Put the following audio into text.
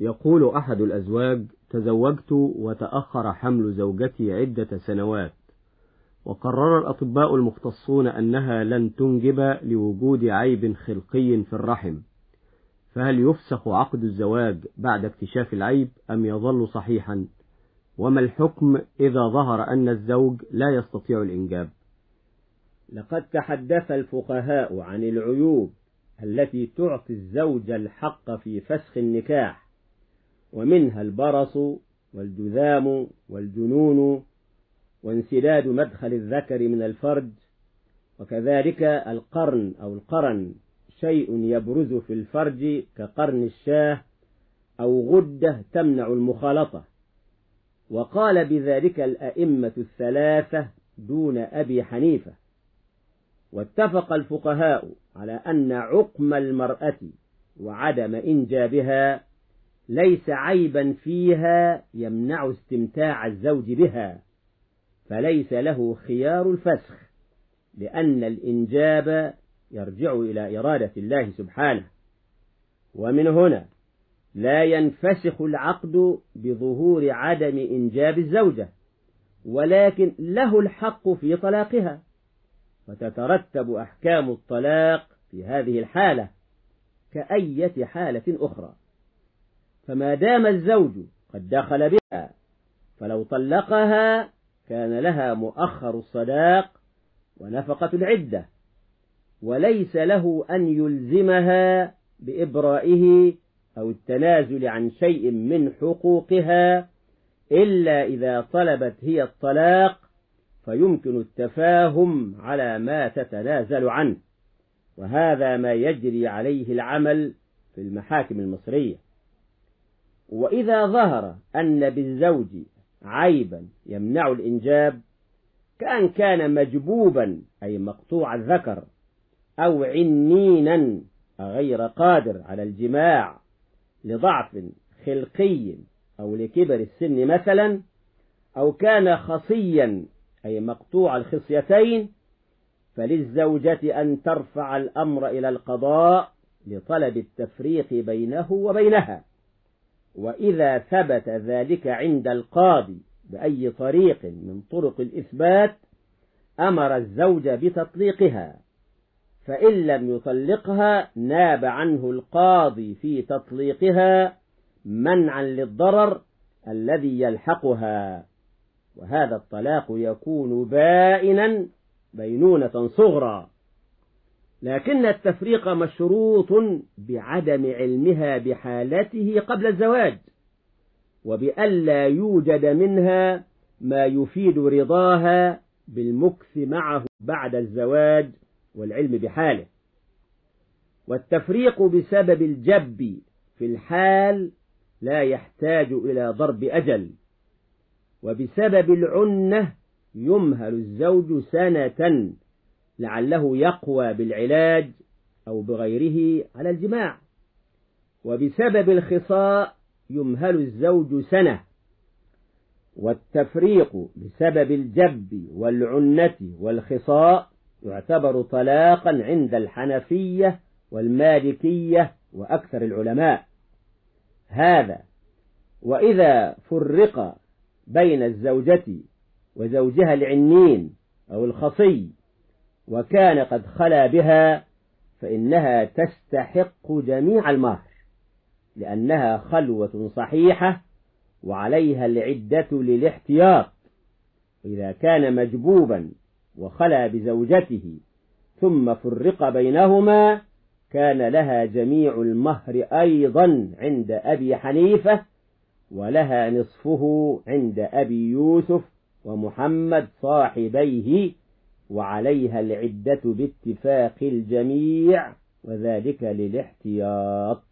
يقول أحد الأزواج تزوجت وتأخر حمل زوجتي عدة سنوات. وقرر الأطباء المختصون أنها لن تنجب لوجود عيب خلقي في الرحم. فهل يفسخ عقد الزواج بعد اكتشاف العيب أم يظل صحيحا؟ وما الحكم إذا ظهر أن الزوج لا يستطيع الإنجاب؟ لقد تحدث الفقهاء عن العيوب التي تعطي الزوج الحق في فسخ النكاح. ومنها البرص والجذام والجنون وانسداد مدخل الذكر من الفرج وكذلك القرن أو القرن شيء يبرز في الفرج كقرن الشاه أو غدة تمنع المخالطة. وقال بذلك الأئمة الثلاثة دون أبي حنيفة. واتفق الفقهاء على أن عقم المرأة وعدم إنجابها ليس عيبا فيها يمنع استمتاع الزوج بها فليس له خيار الفسخ لأن الإنجاب يرجع إلى إرادة الله سبحانه. ومن هنا لا ينفسخ العقد بظهور عدم إنجاب الزوجة ولكن له الحق في طلاقها. وتترتب أحكام الطلاق في هذه الحالة كأية حالة أخرى. فما دام الزوج قد دخل بها فلو طلقها كان لها مؤخر الصداق ونفقة العدة وليس له أن يلزمها بإبرائه أو التنازل عن شيء من حقوقها إلا إذا طلبت هي الطلاق فيمكن التفاهم على ما تتنازل عنه وهذا ما يجري عليه العمل في المحاكم المصرية. وإذا ظهر أن بالزوج عيبا يمنع الإنجاب كأن كان مجبوبا أي مقطوع الذكر أو عنينا غير قادر على الجماع لضعف خلقي أو لكبر السن مثلا أو كان خصيا أي مقطوع الخصيتين فللزوجة أن ترفع الأمر إلى القضاء لطلب التفريق بينه وبينها. وإذا ثبت ذلك عند القاضي بأي طريق من طرق الإثبات أمر الزوج بتطليقها فإن لم يطلقها ناب عنه القاضي في تطليقها منعا للضرر الذي يلحقها. وهذا الطلاق يكون بائنا بينونة صغرى. لكن التفريق مشروط بعدم علمها بحالته قبل الزواج وبألا يوجد منها ما يفيد رضاها بالمكث معه بعد الزواج والعلم بحاله. والتفريق بسبب الجب في الحال لا يحتاج إلى ضرب أجل وبسبب العنة يمهل الزوج سنة لعله يقوى بالعلاج أو بغيره على الجماع. وبسبب الخصاء يمهل الزوج سنة. والتفريق بسبب الجب والعنة والخصاء يعتبر طلاقا عند الحنفية والمالكية وأكثر العلماء. هذا وإذا فرق بين الزوجة وزوجها العنين أو الخصي وكان قد خلا بها فإنها تستحق جميع المهر لأنها خلوة صحيحة وعليها العدة للاحتياط. إذا كان مجبوبا وخلا بزوجته ثم فرق بينهما كان لها جميع المهر أيضا عند أبي حنيفة ولها نصفه عند أبي يوسف ومحمد صاحبيه وعليها العدة باتفاق الجميع وذلك للاحتياط.